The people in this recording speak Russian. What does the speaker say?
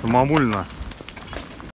самовольно